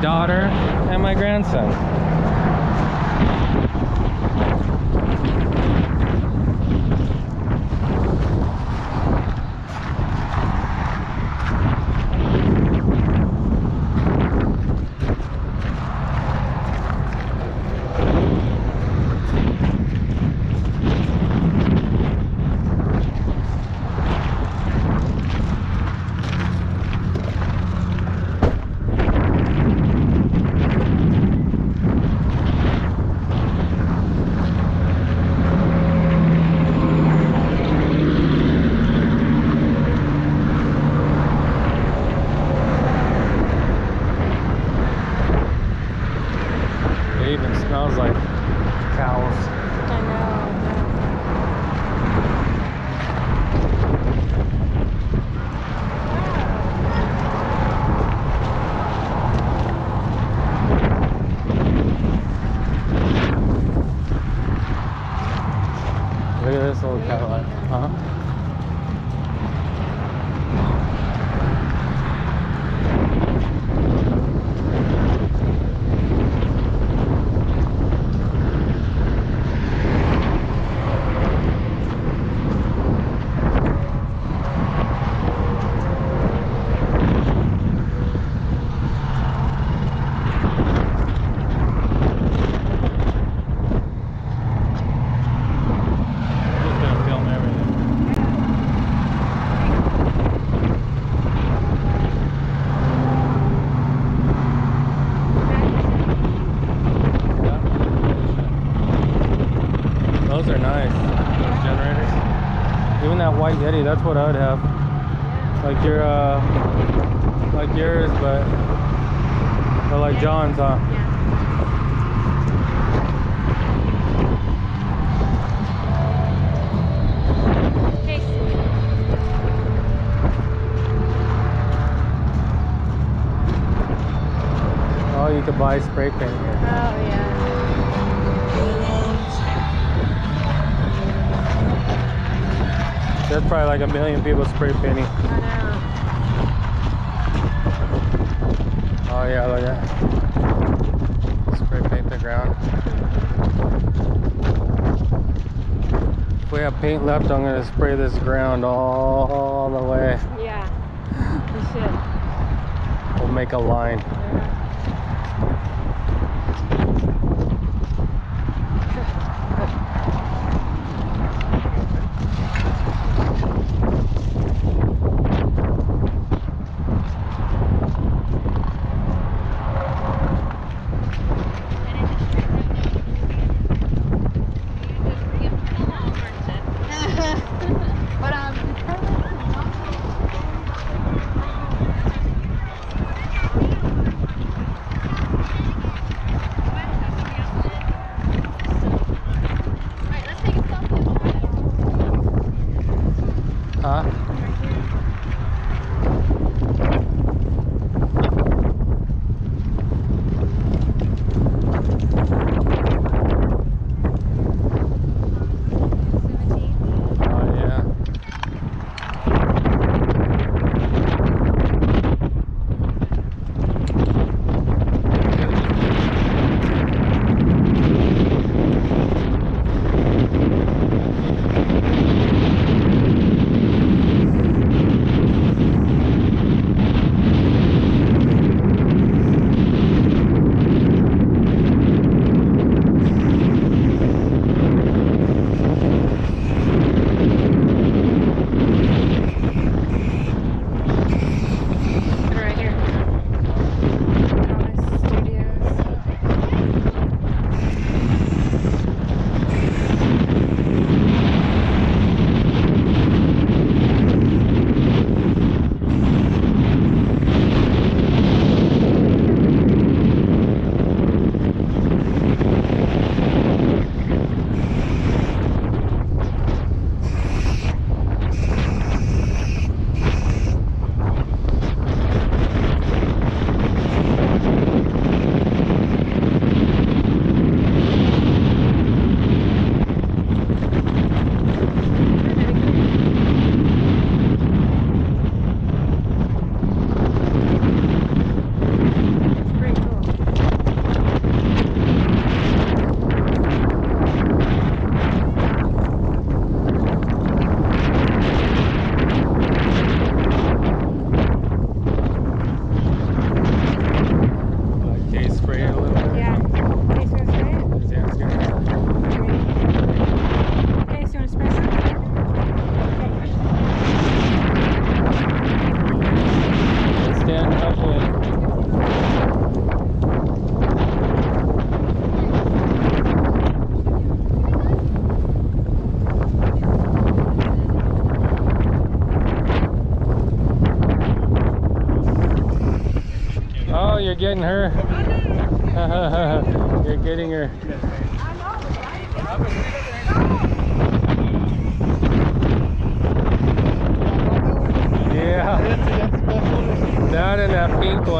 daughter and my grandson. It even smells like cows. I know. Look at this little Cadillac. Uh huh. Just gonna film everything. Those are nice. Those generators. Even that white Yeti, that's what I'd have. Like your, uh, like yours, but, but like John's, huh? Oh, you could buy spray paint Oh here. There's probably like a million people spray painting. I know. Oh yeah, look at that. Spray paint the ground. If we have paint left, I'm gonna spray this ground all, all the way. Yeah. We should. We'll make a line.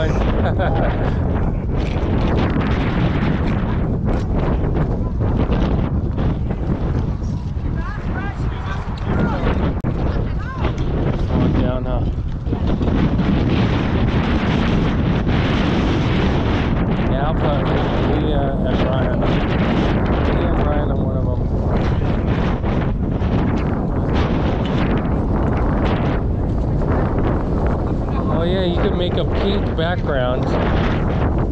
guys. Going but we uh, at Ryan. make a pink background.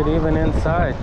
it even inside.